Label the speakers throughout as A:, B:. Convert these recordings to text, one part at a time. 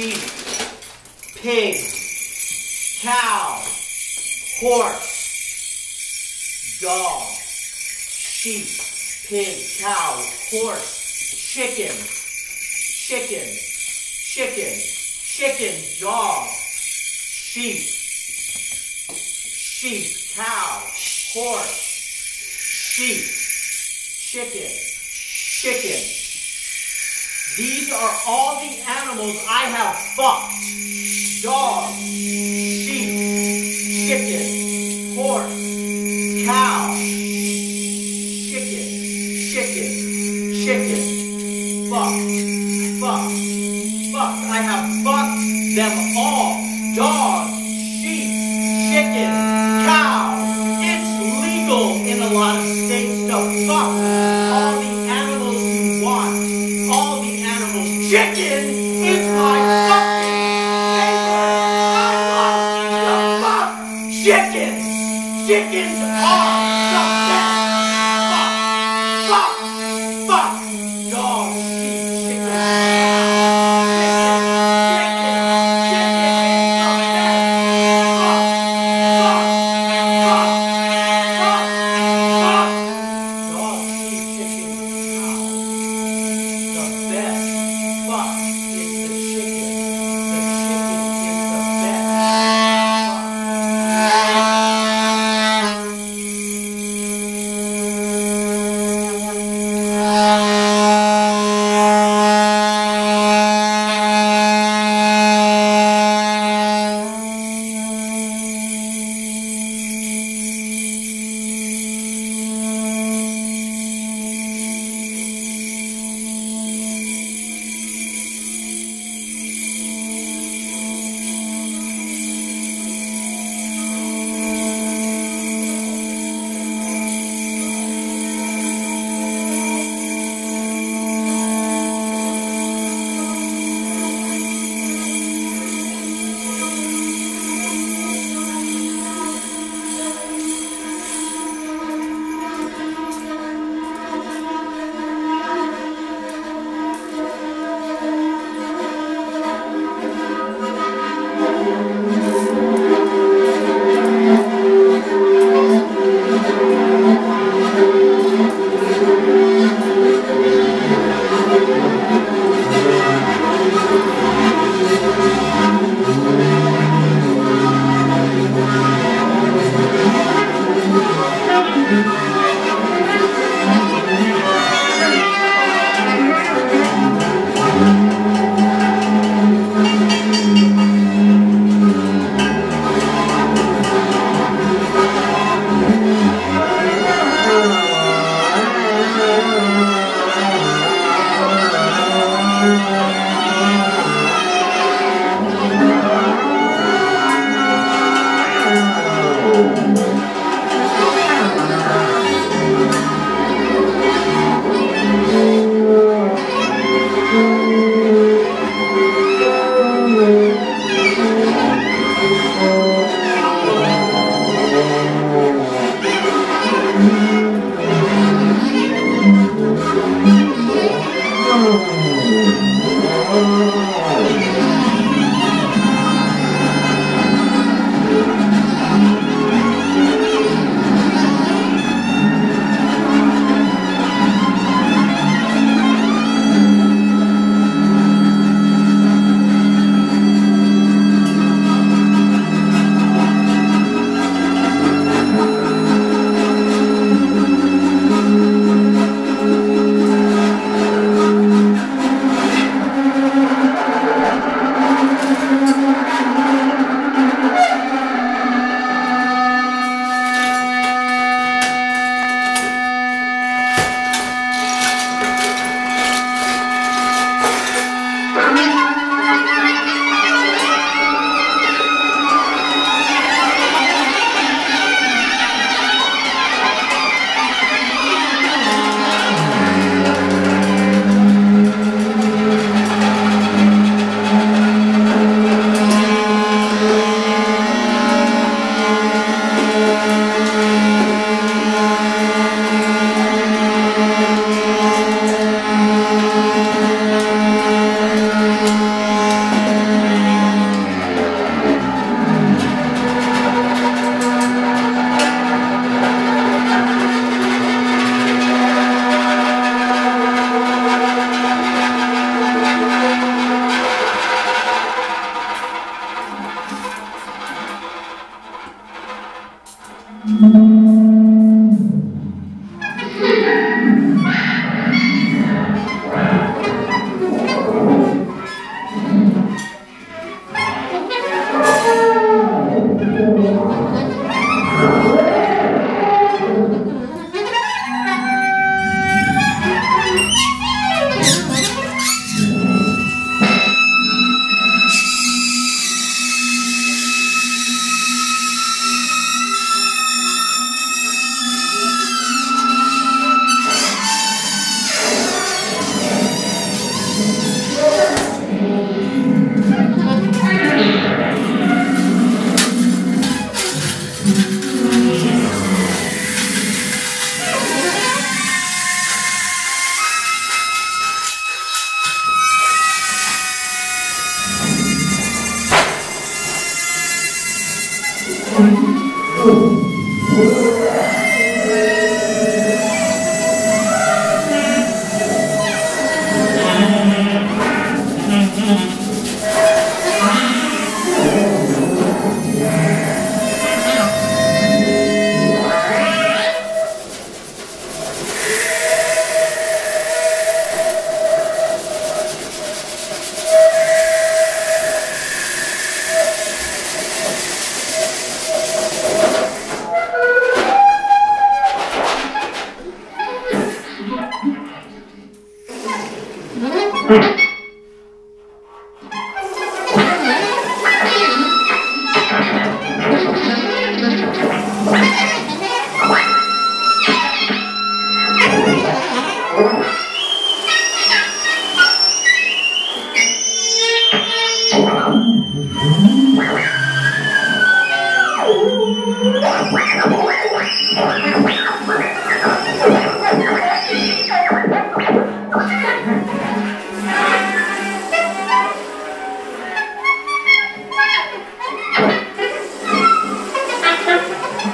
A: sheep, pig, cow, horse, dog, sheep, pig, cow, horse, chicken, chicken, chicken, chicken, dog, sheep, sheep, cow, horse, sheep, chicken, chicken. These are all the animals I have fucked. Dog, sheep, chicken, horse, cow, chicken, chicken, chicken, fuck, fuck, fuck. I have fucked them all.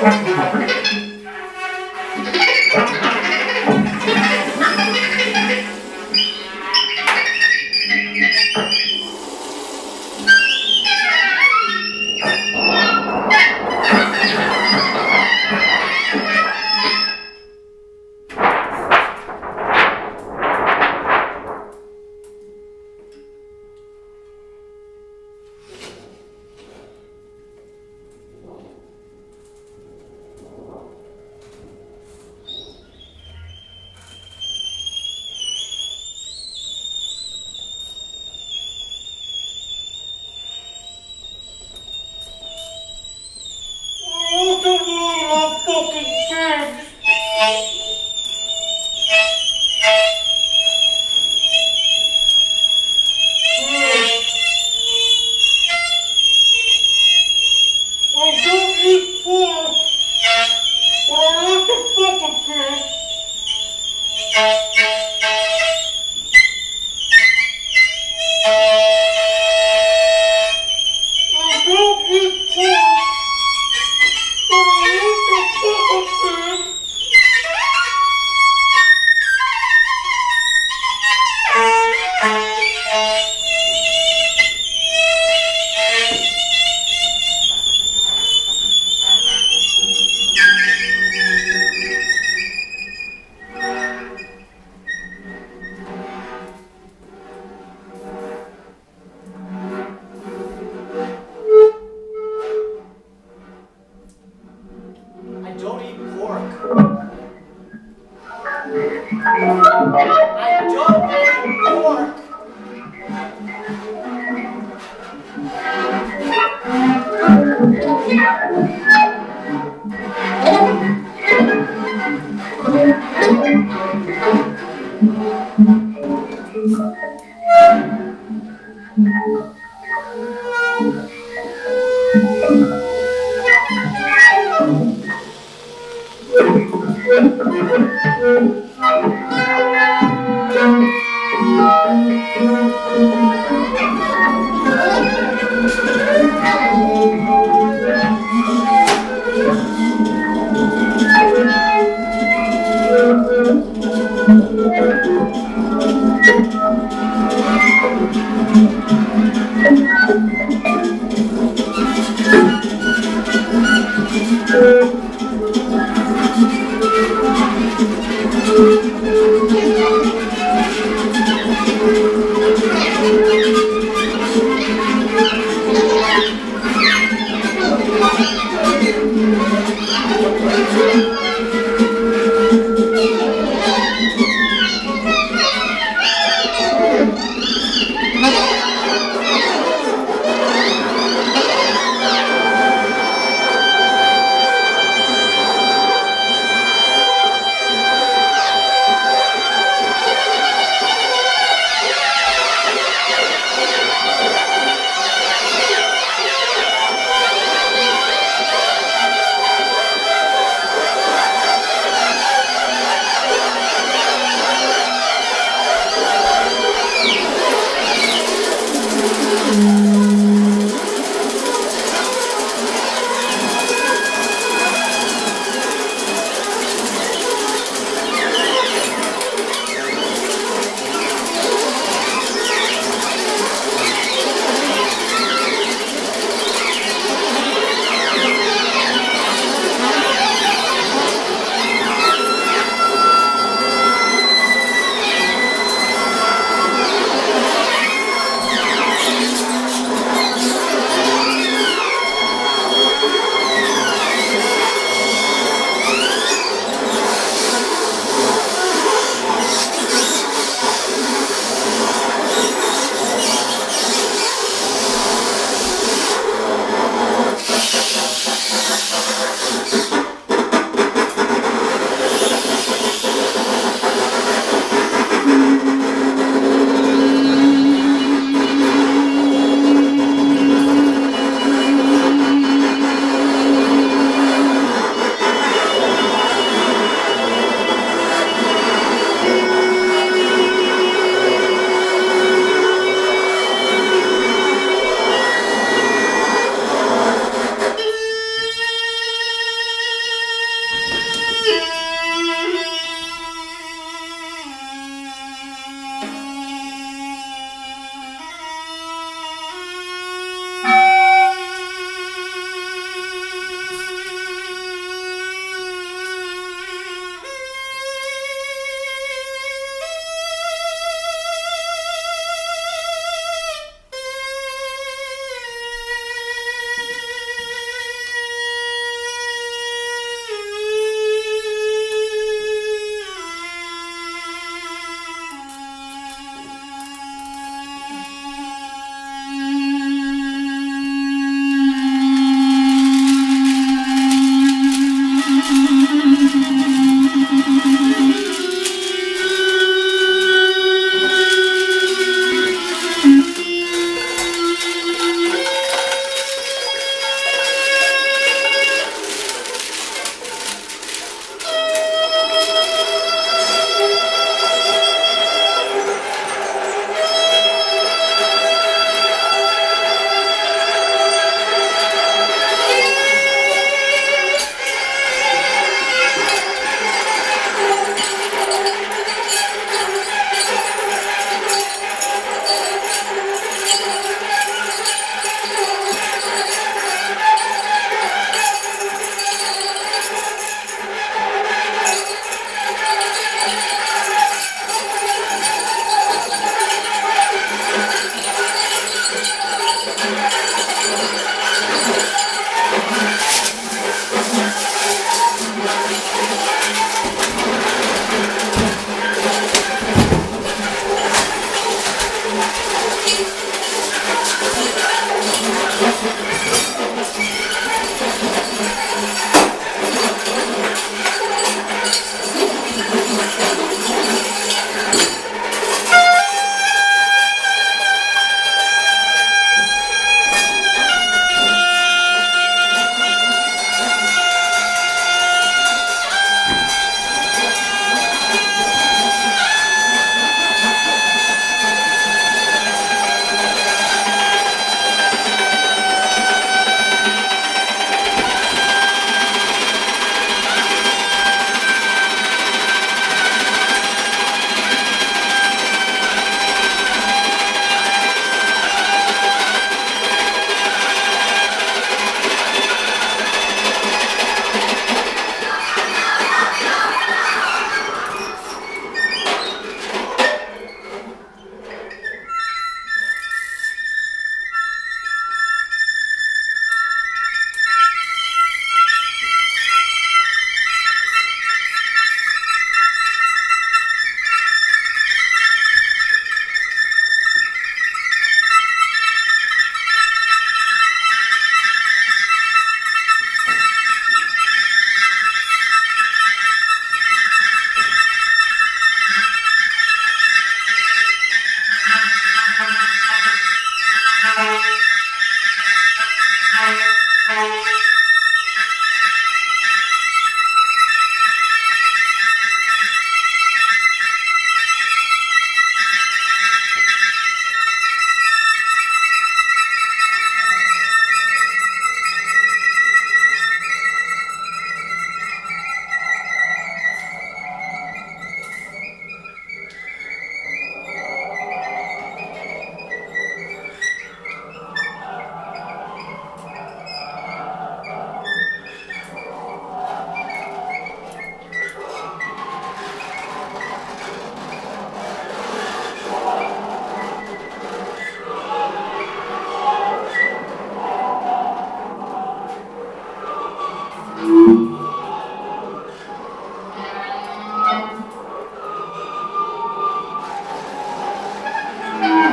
A: Gracias.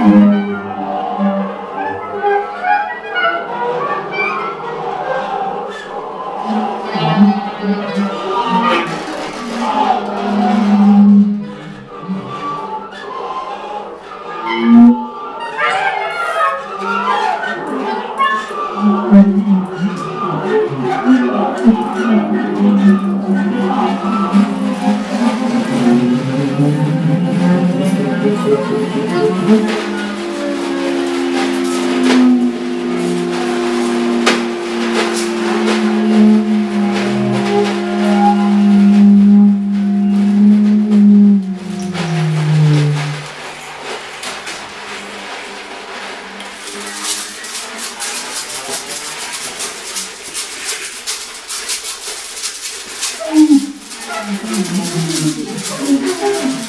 A: Música Thank you.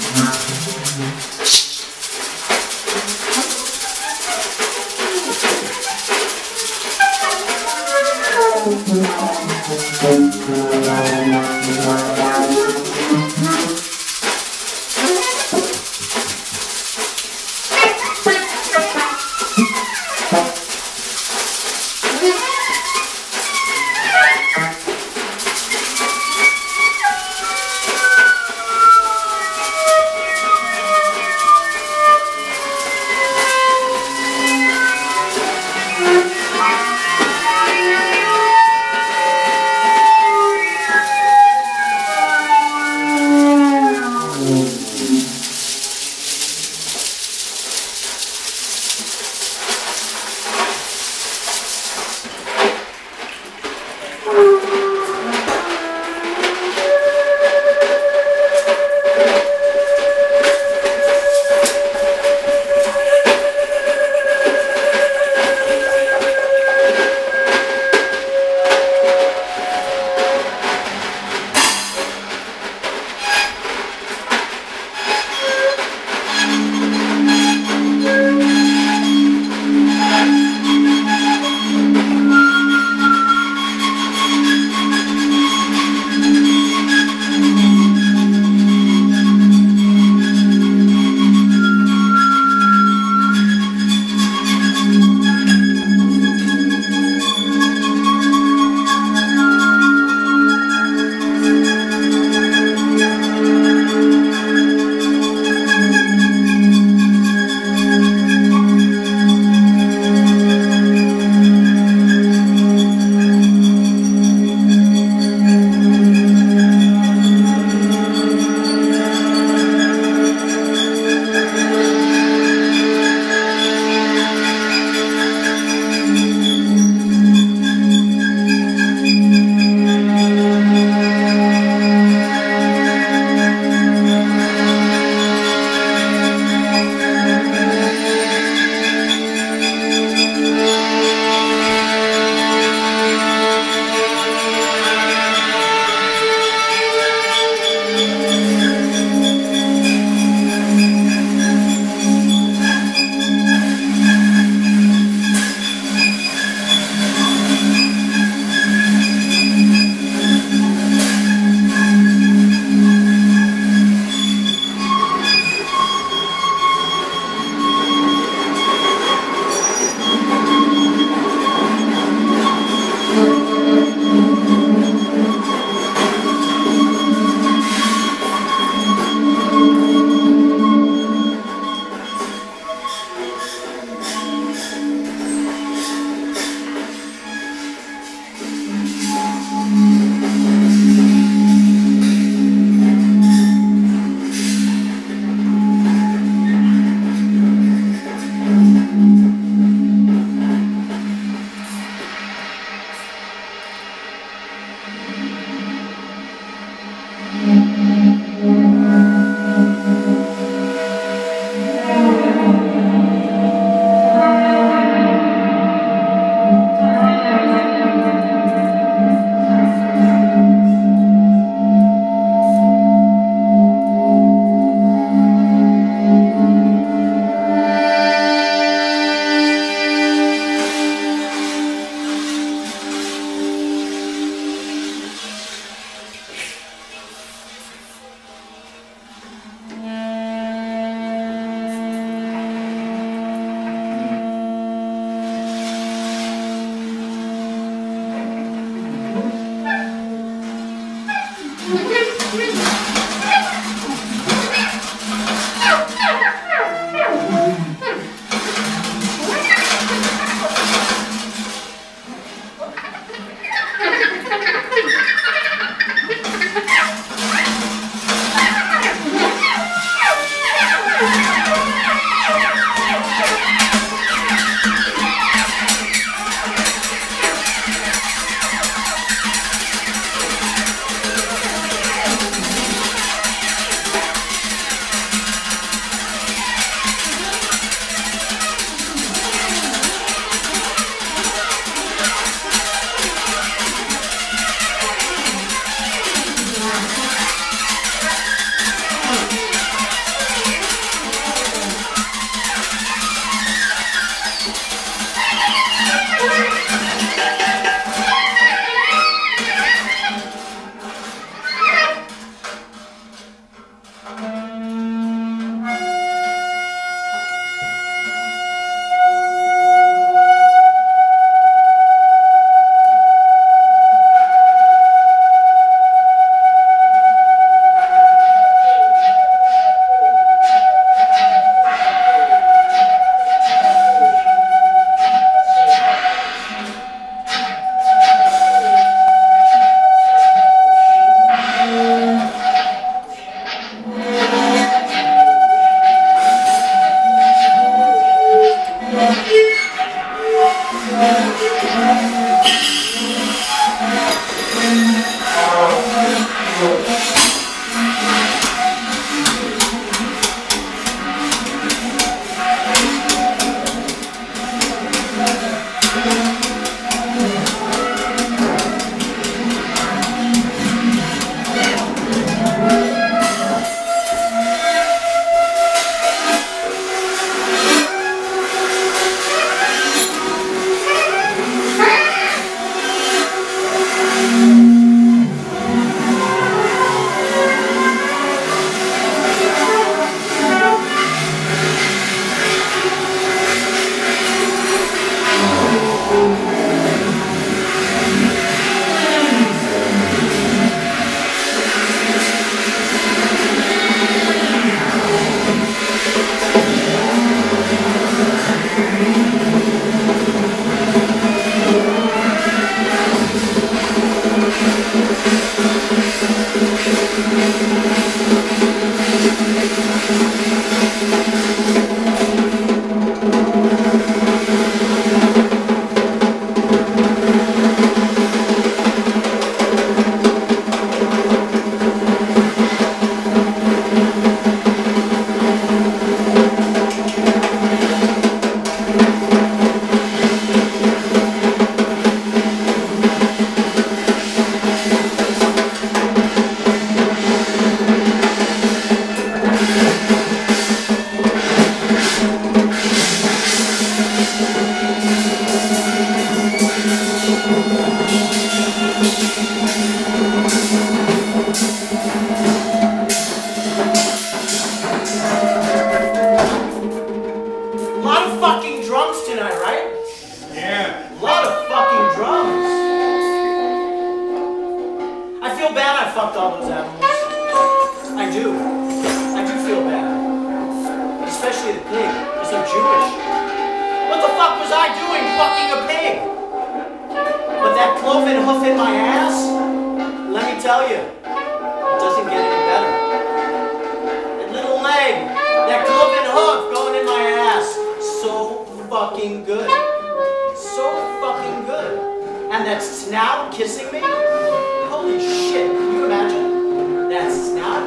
A: kissing me? Holy shit, can you imagine? That snot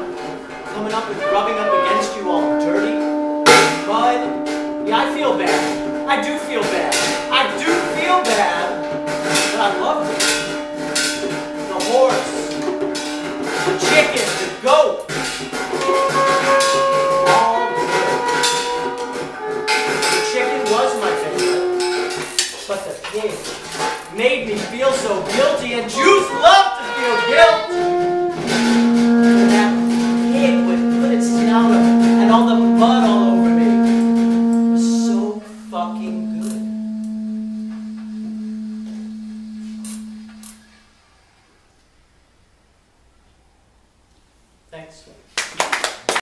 A: coming up and rubbing up against you all dirty. But, yeah, I feel bad. I do feel bad. I do feel bad. But I love it. The horse, the chicken, the goat. All good. The chicken was my favorite, but the pig made me feel so guilty, and Jews love to feel guilt.